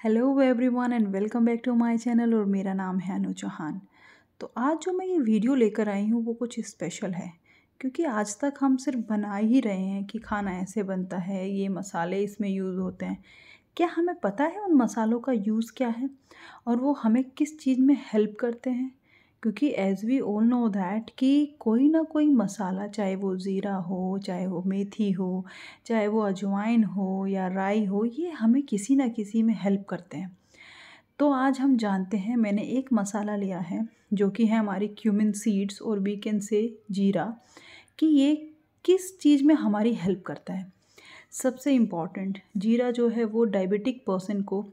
Hello everyone and welcome back to my channel और मेरा नाम है अनु चौहान। तो आज जो मैं ये वीडियो लेकर आई हूँ वो कुछ स्पेशल है, क्योंकि आज तक हम सिर्फ़ बना ही रहे हैं कि खाना ऐसे बनता है, ये मसाले इसमें यूज़ होते हैं। क्या हमें पता है उन मसालों का यूज़ क्या है और वो हमें किस चीज़ में हेल्प करते हैं? क्योंकि as we all know that कि कोई ना कोई मसाला, चाहे वो ज़ीरा हो, चाहे वो मेथी हो, चाहे वो अजवाइन हो या राई हो, ये हमें किसी ना किसी में हेल्प करते हैं। तो आज हम जानते हैं, मैंने एक मसाला लिया है, जो कि है हमारी क्यूमिन सीड्स और वी कैन से जीरा, कि ये किस चीज़ में हमारी हेल्प करता है। सबसे इंपॉर्टेंट जीरा जो है वो डायबिटिक पर्सन को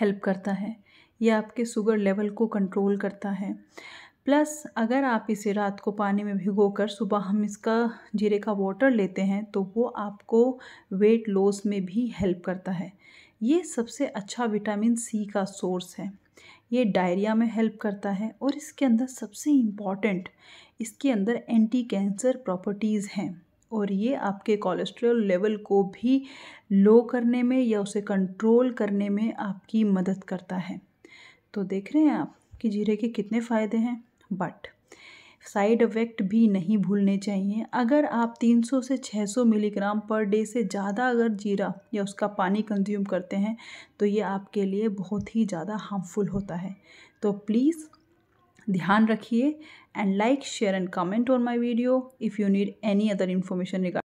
हेल्प करता है। ये आपके शुगर लेवल को कंट्रोल करता है। प्लस अगर आप इसे रात को पानी में भिगो कर सुबह हम इसका जीरे का वाटर लेते हैं तो वो आपको वेट लॉस में भी हेल्प करता है। ये सबसे अच्छा विटामिन सी का सोर्स है। ये डायरिया में हेल्प करता है और इसके अंदर सबसे इंपॉर्टेंट इसके अंदर एंटी कैंसर प्रॉपर्टीज़ हैं और ये आपके कोलेस्ट्रॉल लेवल को भी लो करने में या उसे कंट्रोल करने में आपकी मदद करता है। तो देख रहे हैं आप कि जीरे के कितने फ़ायदे हैं बट साइड इफ़ेक्ट भी नहीं भूलने चाहिए। अगर आप 300 से 600 मिलीग्राम पर डे से ज़्यादा अगर जीरा या उसका पानी कंज्यूम करते हैं तो ये आपके लिए बहुत ही ज़्यादा हार्मफुल होता है। तो प्लीज़ ध्यान रखिए and like share and comment on my video if you need any other information regard